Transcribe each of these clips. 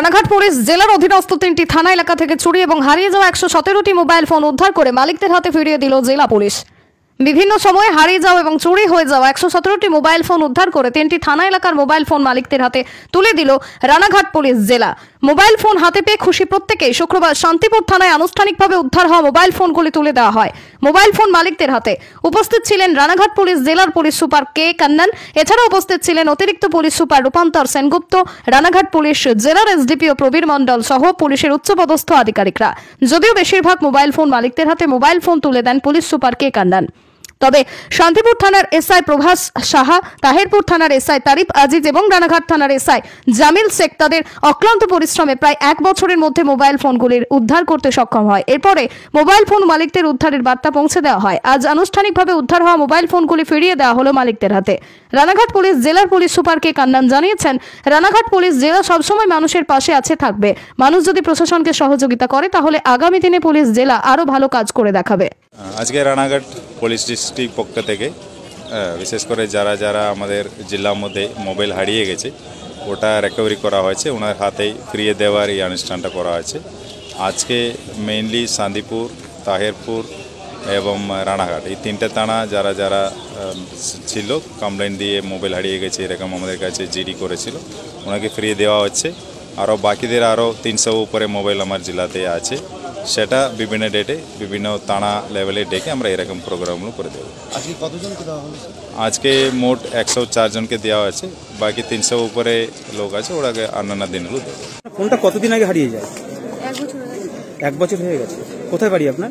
Ranaghat police জেলার অধীনস্থ তিনটি থানা এলাকা থেকে চুরি এবং হারিয়ে যাওয়া একশো সতেরোটি মোবাইল ফোন উদ্ধার করে মালিকদের হাতে ফিরিয়ে দিল জেলা পুলিশ। বিভিন্ন সময়ে হারিয়ে যাওয়া এবং চুরি হয়ে যাওয়া একশো সতেরোটি মোবাইল ফোন উদ্ধার করে তিনটি থানা এলাকার মোবাইল ফোন মালিকদের হাতে তুলে দিল রানাঘাট পুলিশ জেলা। মোবাইল ফোন হাতে পেয়ে খুশি প্রত্যেকেই শুক্রবার শান্তিপুর থানায় আনুষ্ঠানিকভাবে উদ্ধার হওয়া মোবাইল ফোনগুলি তুলে দেওয়া হয়। মোবাইল ফোন মালিকদের হাতে উপস্থিত ছিলেন রানাঘাট পুলিশ জেলার পুলিশ সুপার কে কান্নান এছাড়া উপস্থিত ছিলেন অতিরিক্ত police super Rupantar Sengupta, Ranaghat police জেলার এসডিপিও প্রবীর মণ্ডল সহ পুলিশের উচ্চপদস্থ আধিকারিকরা। যদিও বেশিরভাগ মোবাইল ফোন মালিকদের হাতে মোবাইল ফোন তুলে দেন পুলিশ সুপার কে কান্নান। তবে শান্তিপুর থানার এসআই প্রভাস সাহা, তাহেরপুর থানার এসআই তারিফ আজিজ এবং রানাঘাট থানার এসআই জামিল শেখ তাদের অক্লান্ত পরিশ্রমে প্রায় এক বছরের মধ্যে মোবাইল ফোনগুলির উদ্ধার করতে সক্ষম হয়। এরপরে মোবাইল ফোন মালিকদের উদ্ধারের বার্তা পৌঁছে দেওয়া হয়। আজ আনুষ্ঠানিকভাবে উদ্ধার হওয়া মোবাইল ফোনগুলি ফিরিয়ে দেওয়া হলো মালিকদের হাতে। রানাঘাট পুলিশ জেলার পুলিশ সুপার কে কান্নান জানিয়েছেন, রানাঘাট পুলিশ জেলা সবসময় মানুষের পাশে আছে, থাকবে। মানুষ যদি প্রশাসনকে সহযোগিতা করে, তাহলে আগামী দিনে পুলিশ জেলা আরও ভালো কাজ করে দেখাবে। আজকে রানাঘাট পুলিশ ডিস্ট্রিক্ট পক্ষ থেকে বিশেষ করে যারা যারা আমাদের জেলার মধ্যে মোবাইল হারিয়ে গেছে, ওটা রিকভারি করা হয়েছে, ওনার হাতেই ফিরিয়ে দেওয়ার এই অনুষ্ঠানটা করা হয়েছে। আজকে মেইনলি সান্দিপুর তাহেরপুর এবং রানাঘাট, এই তিনটে থানা যারা যারা ছিল কমপ্লেন দিয়ে মোবাইল হারিয়ে গেছে, এরকম আমাদের কাছে জিডি করেছিল, ওনাকে ফিরিয়ে দেওয়া হচ্ছে। আরও বাকিদের আরও তিনশো উপরে মোবাইল আমার জেলাতে আছে। সেটা বিভিন্ন ডেটে বিভিন্ন থানা লেভেলে ডেকে আমরা এরকম প্রোগ্রামগুলো করে দেবো। আজকে কতজনকে দেওয়া হলো আজকে মোট একশো চারজনকে দেওয়া হয়েছে বাকি তিনশো উপরে লোক আছে ওরাকে অন্যান্য দিনগুলো দেবো। ফোনটা কতদিন আগে হারিয়ে যায়? এক বছর হয়ে গেছে। এক বছর হয়ে গেছে। কোথায় বাড়ি আপনার?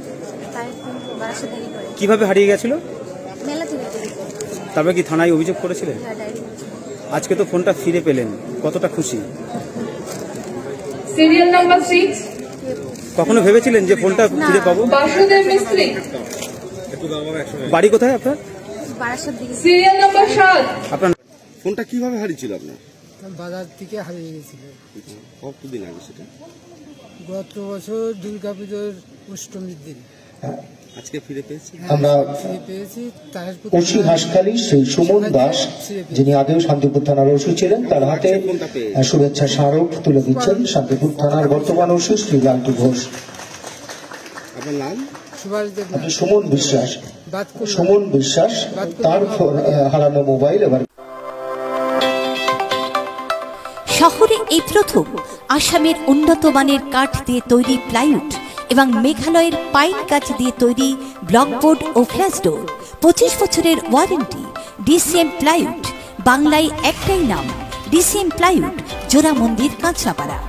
কীভাবে হারিয়ে গেছিল? তারপরে কি থানায় অভিযোগ করেছিলেন? হ্যাঁ আজকে তো ফোনটা ফিরে পেলেন। কতটা খুশি? সিরিয়াল নাম্বার সিক্স কখনো ভেবেছিলেন যে ফোনটা ফিরে পাবো? বাড়ি কোথায় আপনার? বারাসার দিকে। সিরিয়াল নাম্বার সাত। আপনার ফোনটা কীভাবে হারিয়েছিল আপনার বাজার থেকে হারিয়ে গেছিল। কতদিন আগে সেটা? গত বছর দুর্গাপুজোর অষ্টমীর দিন। আজকে ফিরে পেয়েছি। আমরা ওসি হাসখালী শ্রী সুমন দাস যিনি আগেও শান্তিপুর থানার ওসি ছিলেন তার হাতে শুভেচ্ছা স্মারক তুলে দিচ্ছেন শান্তিপুর থানার বর্তমান ওসি শ্রী লালটু ঘোষ। আপনার নাম? আপনি সুমন বিশ্বাস। সুমন বিশ্বাস তার হারানো মোবাইল এবার শহরে এই প্রথম আসামের উন্নত মানের কাঠ দিয়ে তৈরি প্লাইউড। এবং মেঘালয়ের পাইন গাছ দিয়ে তৈরি ব্লকবোর্ড ও ফ্ল্যাশ ডোর। পঁচিশ বছরের ওয়ারেন্টি, ডিসিএম প্লাইউড, বাংলায় একটাই নাম, ডিসিএম প্লাইউড, জোড়া মন্দির, কাঁচরাপাড়া।